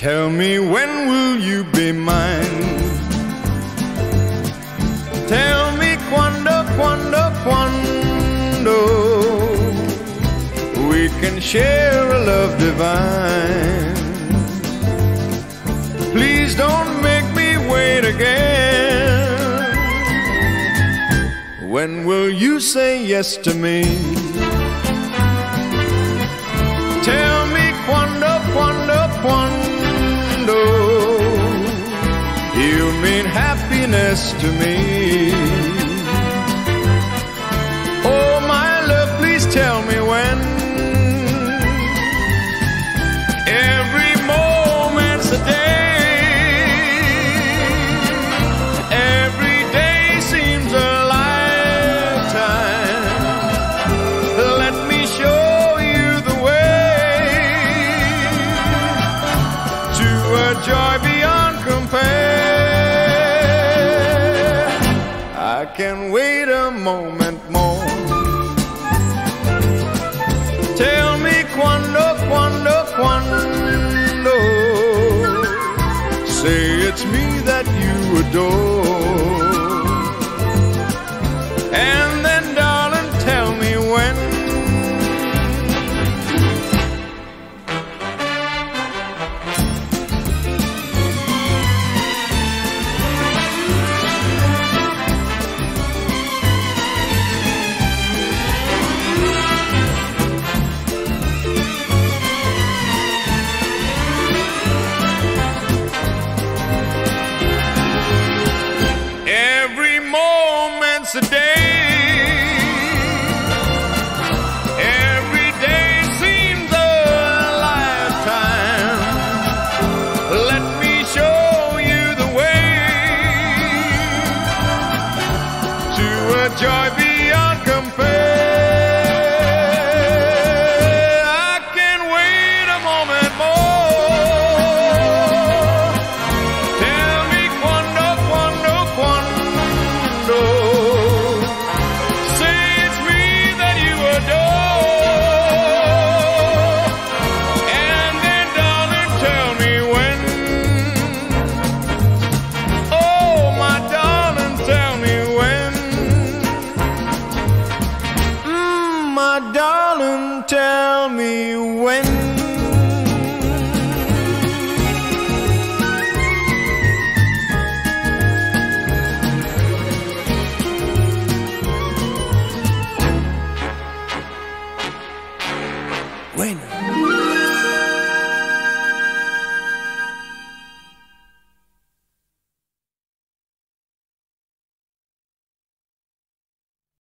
Tell me when will you be mine? Tell me quando, quando, quando we can share a love divine. Please don't make me wait again. When will you say yes to me? Happiness to me. A moment more. Tell me quando, quando, quando. Say it's me that you adore. Joy Bueno.